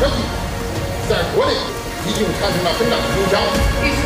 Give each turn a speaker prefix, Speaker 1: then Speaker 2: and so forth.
Speaker 1: 科技在国内已经产生了很大的影响